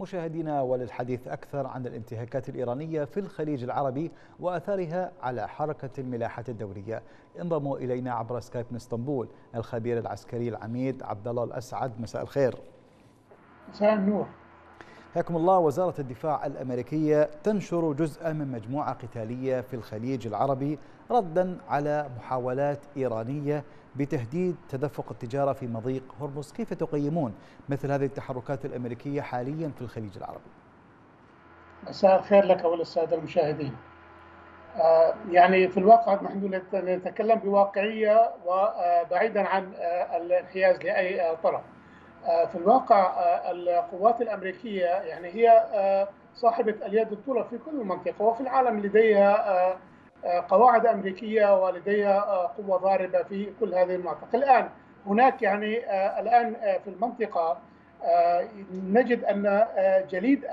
مشاهدينا وللحديث أكثر عن الانتهاكات الإيرانية في الخليج العربي وأثارها على حركة الملاحة الدولية. انضموا إلينا عبر سكايب من إسطنبول الخبير العسكري العميد عبد الله الأسعد. مساء الخير. مساء النور. حياكم الله وزارة الدفاع الأمريكية تنشر جزءا من مجموعة قتالية في الخليج العربي ردا على محاولات إيرانية بتهديد تدفق التجارة في مضيق هرمز. كيف تقيمون مثل هذه التحركات الأمريكية حاليا في الخليج العربي؟ مساء الخير لك وللسادة المشاهدين. آه يعني في الواقع نحن نتكلم بواقعية وبعيدا عن آه الانحياز لأي طرف. آه في الواقع القوات الأمريكية يعني هي صاحبة اليد الطولى في كل المنطقة وفي العالم لديها قواعد أمريكية ولديها قوة ضاربة في كل هذه المناطق. الآن هناك يعني الآن في المنطقة نجد أن جليد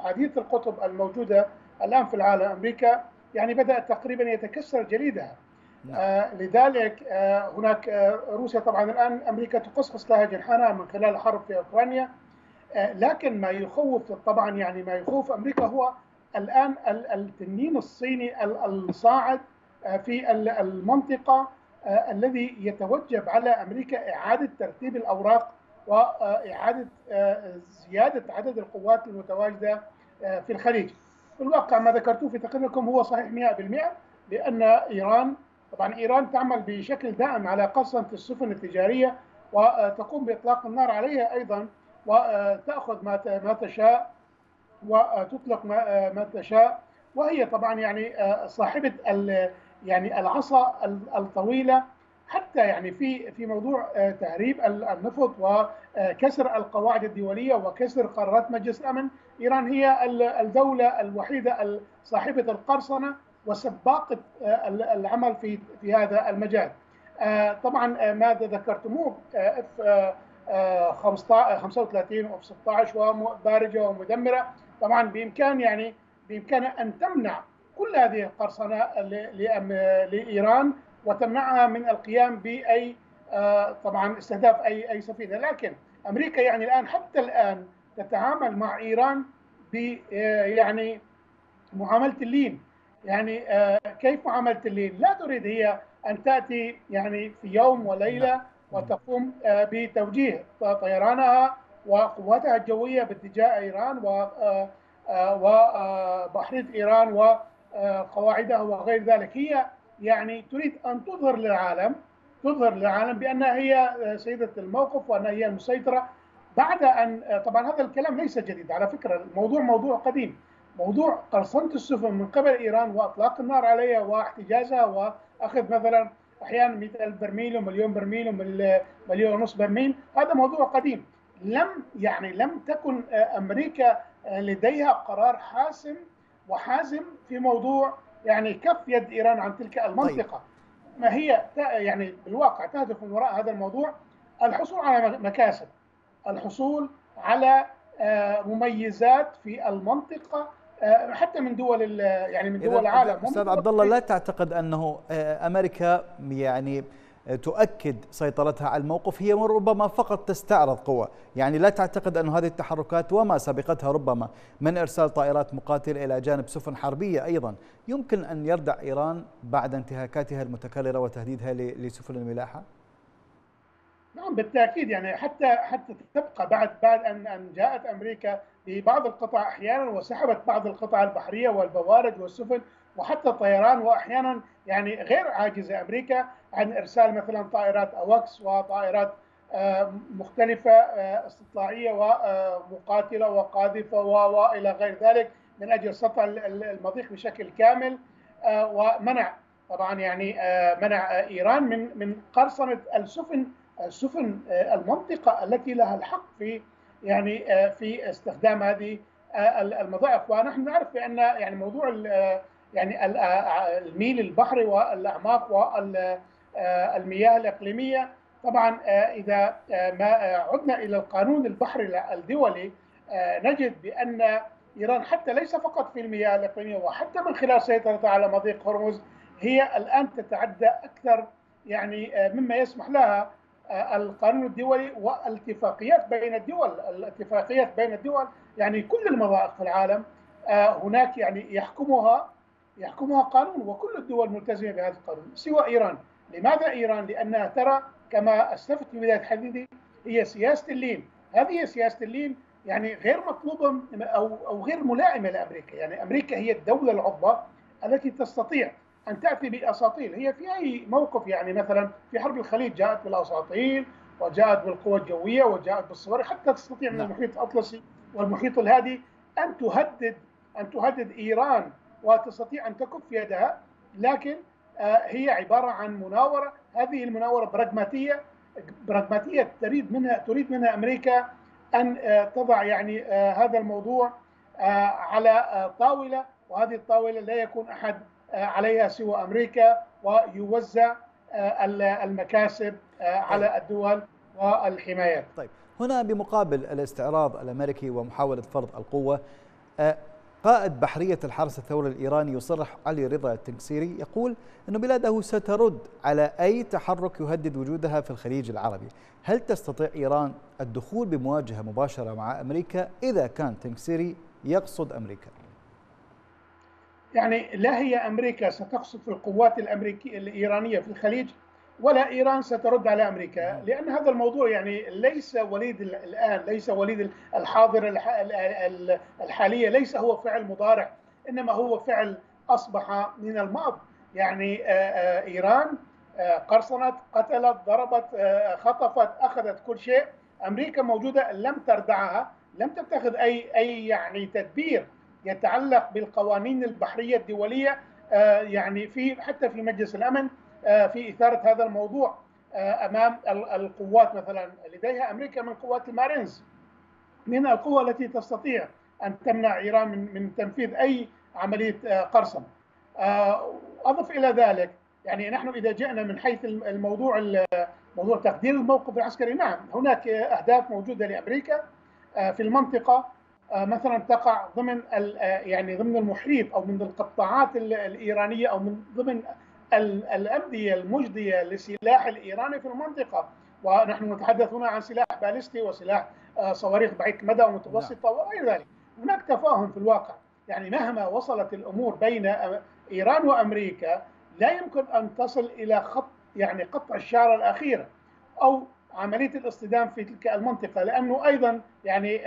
احاديث القطب الموجودة الآن في العالم أمريكا يعني بدأت تقريبا يتكسر جليدها. نعم. لذلك هناك روسيا طبعا الآن أمريكا تقصقص لها جنحانها من خلال الحرب في أوكرانيا لكن ما يخوف طبعا يعني ما يخوف أمريكا هو الآن التنين الصيني الصاعد في المنطقة الذي يتوجب على أمريكا إعادة ترتيب الأوراق واعاده زيادة عدد القوات المتواجدة في الخليج. في الواقع ما ذكرتوه في تقريركم هو صحيح 100% لأن إيران طبعا إيران تعمل بشكل دائم على قصنه السفن التجارية وتقوم بإطلاق النار عليها أيضا وتأخذ ما تشاء وتطلق ما, ما تشاء. وهي طبعا يعني صاحبة يعني العصا الطويلة. حتى يعني في في موضوع تهريب النفط وكسر القواعد الدولية وكسر قرارات مجلس الأمن إيران هي الدولة الوحيدة صاحبة القرصنة. وسباقه العمل في في هذا المجال. طبعا ماذا ذكرتموه؟ إف 35 واف 16 وبارجه ومدمرة. طبعا بإمكان يعني بامكانها أن تمنع كل هذه القرصنة لإيران وتمنعها من القيام بأي طبعا استهداف أي أي سفينة. لكن أمريكا يعني الآن حتى الآن تتعامل مع إيران ب يعني معاملة اللين. يعني كيف معامله اللين؟ لا تريد هي أن تأتي يعني في يوم وليلة وتقوم بتوجيه طيرانها وقواتها الجوية باتجاه إيران و وبحريه إيران وقواعدها وغير ذلك. هي يعني تريد أن تظهر للعالم تظهر للعالم بأنها هي سيدة الموقف وأنها هي المسيطرة. بعد أن طبعا هذا الكلام ليس جديد. على فكرة الموضوع موضوع قديم. موضوع قرصنة السفن من قبل إيران وإطلاق النار عليها واحتجازها وأخذ مثلا أحيانا 100000 برميل ومليون برميل ومليون ونص برميل. هذا موضوع قديم. لم يعني لم تكن أمريكا لديها قرار حاسم وحازم في موضوع يعني كف يد إيران عن تلك المنطقة. طيب. ما هي يعني بالواقع تهدف من وراء هذا الموضوع الحصول على مكاسب الحصول على مميزات في المنطقة حتى من دول يعني من دول العالم. أستاذ عبد الله لا تعتقد أنه أمريكا يعني تؤكد سيطرتها على الموقف هي ربما فقط تستعرض قوة. يعني لا تعتقد أن هذه التحركات وما سبقتها ربما من إرسال طائرات مقاتلة إلى جانب سفن حربية أيضا. يمكن أن يردع إيران بعد انتهاكاتها المتكررة وتهديدها لسفن الملاحة؟ نعم بالتأكيد يعني حتى حتى تبقى بعد بعد أن أن جاءت أمريكا ببعض القطع أحيانا وسحبت بعض القطع البحرية والبوارج والسفن وحتى الطيران وأحيانا يعني غير عاجزه أمريكا عن إرسال مثلا طائرات اوكس وطائرات مختلفة استطلاعية ومقاتله وقاذفة والى غير ذلك من أجل سطع المضيق بشكل كامل ومنع طبعا يعني منع إيران من من قرصنة السفن سفن المنطقة التي لها الحق في يعني في استخدام هذه المضائق ونحن نعرف بأن يعني موضوع يعني الميل البحري والأعماق والمياه الإقليمية. طبعا إذا ما عدنا إلى القانون البحري الدولي نجد بأن إيران حتى ليس فقط في المياه الإقليمية وحتى من خلال سيطرتها على مضيق هرمز هي الآن تتعدى أكثر يعني مما يسمح لها. القانون الدولي والاتفاقيات بين الدول الاتفاقيات بين الدول يعني كل المضائق في العالم هناك يعني يحكمها يحكمها قانون وكل الدول ملتزمة بهذا القانون سوى إيران. لماذا إيران؟ لأنها ترى كما اسلفت في بداية حديثي هي سياسة اللين. هذه سياسة اللين يعني غير مطلوبة أو أو غير ملائمة لأمريكا. يعني أمريكا هي الدولة العظمى التي تستطيع أن تأتي باساطيل هي في أي موقف يعني مثلا في حرب الخليج جاءت بالاساطيل وجاءت بالقوى الجوية وجاءت بالصواريخ حتى تستطيع من المحيط الأطلسي والمحيط الهادي أن تهدد أن تهدد إيران وتستطيع أن تكف يدها. لكن هي عبارة عن مناورة. هذه المناورة براغماتية براغماتية تريد منها تريد منها أمريكا أن تضع يعني هذا الموضوع على طاولة. وهذه الطاولة لا يكون أحد عليها سوى أمريكا ويوزع المكاسب على الدول والحمايات. طيب. هنا بمقابل الاستعراض الأمريكي ومحاولة فرض القوة قائد بحرية الحرس الثوري الإيراني يصرح علي رضا التنكسيري يقول أن بلاده سترد على أي تحرك يهدد وجودها في الخليج العربي. هل تستطيع إيران الدخول بمواجهة مباشرة مع أمريكا إذا كان تنكسيري يقصد أمريكا؟ يعني لا هي أمريكا ستقصد في القوات الأمريكية الإيرانية في الخليج ولا إيران سترد على أمريكا. لأن هذا الموضوع يعني ليس وليد الآن ليس وليد الحاضر الحالية ليس هو فعل مضارع إنما هو فعل أصبح من الماضي يعني إيران قرصنت قتلت ضربت خطفت أخذت كل شيء. أمريكا موجودة لم تردعها لم تتخذ اي أي يعني تدبير. يتعلق بالقوانين البحرية الدولية يعني في حتى في مجلس الأمن في إثارة هذا الموضوع أمام القوات مثلا. لديها أمريكا من قوات المارينز من القوى التي تستطيع أن تمنع إيران من, من تنفيذ أي عملية قرصنة. أضف إلى ذلك يعني نحن إذا جئنا من حيث الموضوع موضوع تقدير الموقف العسكري نعم هناك أهداف موجودة لأمريكا في المنطقة مثلا تقع ضمن يعني ضمن المحيط أو من القطاعات الإيرانية أو من ضمن الأبدية المجدية للسلاح الإيراني في المنطقة. ونحن نتحدث هنا عن سلاح باليستي وسلاح صواريخ بعيد مدى ومتوسطة وغير ذلك. هناك تفاهم في الواقع. يعني مهما وصلت الأمور بين إيران وأمريكا لا يمكن أن تصل إلى خط يعني قطع الشارة الأخيرة أو عملية الاصطدام في تلك المنطقة لأنه أيضا يعني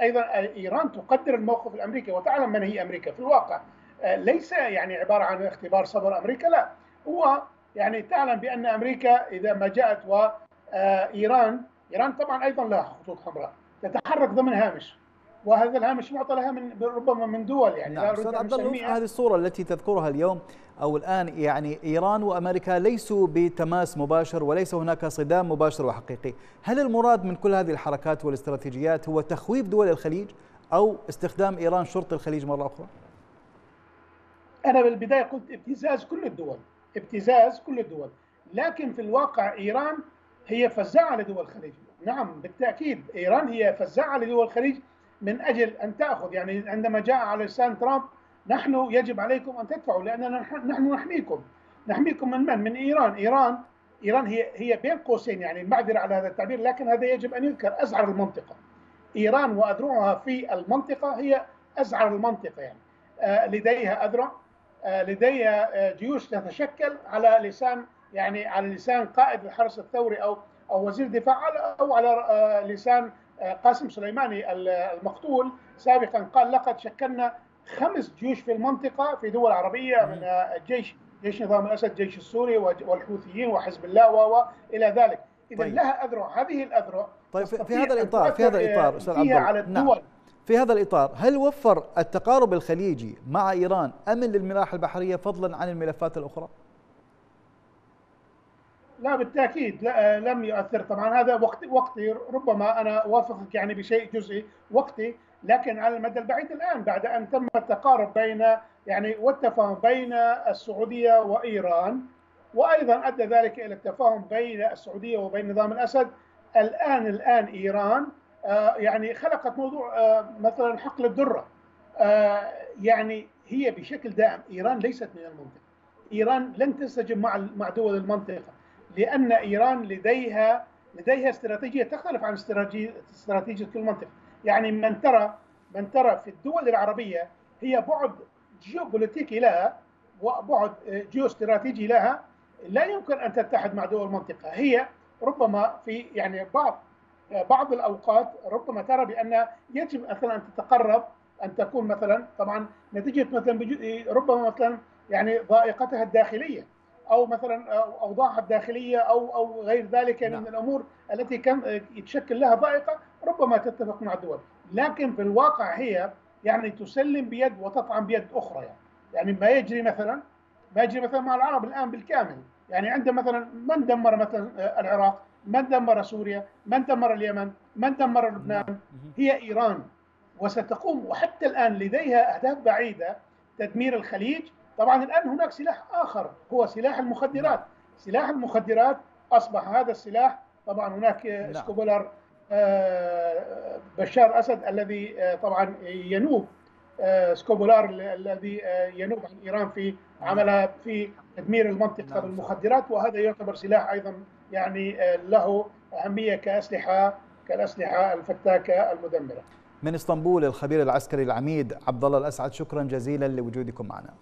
أيضا إيران تقدر الموقف الأمريكي وتعلم من هي أمريكا في الواقع. ليس يعني عبارة عن اختبار صبر أمريكا لا. هو يعني تعلم بأن أمريكا إذا ما جاءت وإيران إيران طبعا أيضا لها خطوط حمراء تتحرك ضمن هامش. وهذا الهامش معطى لها من ربما من دول يعني نعم أستاذ عبد الله هذه الصورة التي تذكرها اليوم أو الآن يعني إيران وأمريكا ليسوا بتماس مباشر وليس هناك صدام مباشر وحقيقي، هل المراد من كل هذه الحركات والاستراتيجيات هو تخويف دول الخليج أو استخدام إيران شرط الخليج مرة أخرى؟ أنا بالبداية قلت ابتزاز كل الدول، ابتزاز كل الدول، لكن في الواقع إيران هي فزاعة لدول الخليج، نعم بالتأكيد إيران هي فزاعة لدول الخليج. من أجل أن تأخذ يعني عندما جاء على لسان ترامب نحن يجب عليكم أن تدفعوا لأننا نحن نحميكم نحميكم من من؟ من إيران، إيران إيران هي هي بين قوسين يعني المعذرة على هذا التعبير لكن هذا يجب أن يذكر ازعر المنطقة. إيران وأذرعها في المنطقة هي ازعر المنطقة يعني آه لديها أذرع آه لديها آه جيوش تتشكل على لسان يعني على لسان قائد الحرس الثوري أو أو وزير دفاع أو على لسان قاسم سليماني المقتول سابقا قال لقد شكلنا خمس جيوش في المنطقة في دول عربية من الجيش جيش نظام الأسد الجيش السوري والحوثيين وحزب الله وإلى ذلك إذا طيب. لها أذرع هذه الأذرع طيب في هذا الإطار في هذا الإطار أستاذ عبد على الدول نعم. في هذا الإطار هل وفر التقارب الخليجي مع إيران أمن للملاحة البحرية فضلا عن الملفات الأخرى؟ لا بالتأكيد. لا لم يؤثر. طبعا هذا وقت وقتي ربما أنا أوافقك يعني بشيء جزئي. وقتي لكن على المدى البعيد الآن بعد أن تم التقارب بين يعني والتفاهم بين السعودية وإيران وأيضا أدى ذلك إلى التفاهم بين السعودية وبين نظام الأسد. الآن الآن إيران آه يعني خلقت موضوع آه مثلا حقل الدرة. آه يعني هي بشكل دائم إيران ليست من المنطقة. إيران لن تنسجم مع مع دول المنطقة. لأن إيران لديها لديها استراتيجية تختلف عن استراتيجيه كل منطقة. يعني من ترى من ترى في الدول العربية هي بعد جيوبوليتيكي لها وبعد جيو استراتيجي لها لا يمكن أن تتحد مع دول المنطقة هي ربما في يعني بعض بعض الأوقات ربما ترى بأن يجب مثلا أن تتقرب أن تكون مثلا طبعا نتيجة مثلا ربما مثلا يعني ضائقتها الداخلية. أو مثلا أوضاعها الداخلية أو أو غير ذلك يعني نعم. من الأمور التي كان يتشكل لها ضائقة ربما تتفق مع الدول. لكن في الواقع هي يعني تسلم بيد وتطعن بيد أخرى يعني. يعني ما يجري مثلا ما يجري مثلا مع العرب الآن بالكامل. يعني عندما مثلا من دمر مثلا العراق من دمر سوريا من دمر اليمن من دمر لبنان. نعم. هي إيران. وستقوم وحتى الآن لديها أهداف بعيدة تدمير الخليج طبعا الآن هناك سلاح آخر هو سلاح المخدرات سلاح المخدرات أصبح هذا السلاح طبعا هناك إسكوبار آه، بشار اسد الذي آه، طبعا ينوب آه، إسكوبار الذي ينوب عن إيران في عملها في تدمير المنطقة نعم. بالمخدرات وهذا يعتبر سلاح أيضا يعني له أهمية كأسلحة كالأسلحة الفتاكة المدمرة. من إسطنبول الخبير العسكري العميد عبد الله الأسعد شكرا جزيلا لوجودكم معنا.